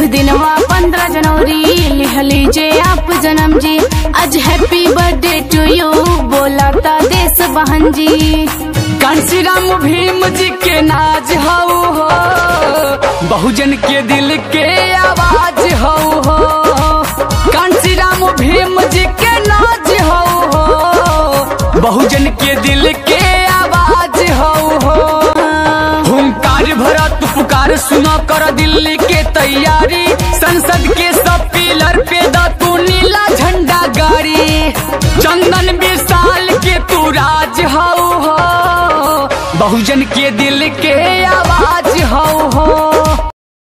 शुभ दिनवा पंद्रह जनवरी लिख लीजिए आप जन्म जी आज हैप्पी बर्थडे टू यू बोला था देश बहन जी कांसी राम भीम जी के नाज हो, बहुजन के दिल के आवाज़ हो। कांसी राम भीम जी के नाज हो, बहुजन के दिल के हुंकार भरत पुकार सुनो कर दिल्ली के तैयारी। संसद के सब पिलर पे दू नीला झंडा गाड़ी चंदन विशाल के तू राज हो। बहुजन के दिल के आवाज़